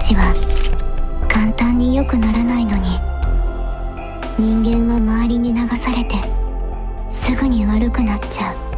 ちは簡単に良くならないのに人間は周りに流されてすぐに悪くなっちゃう。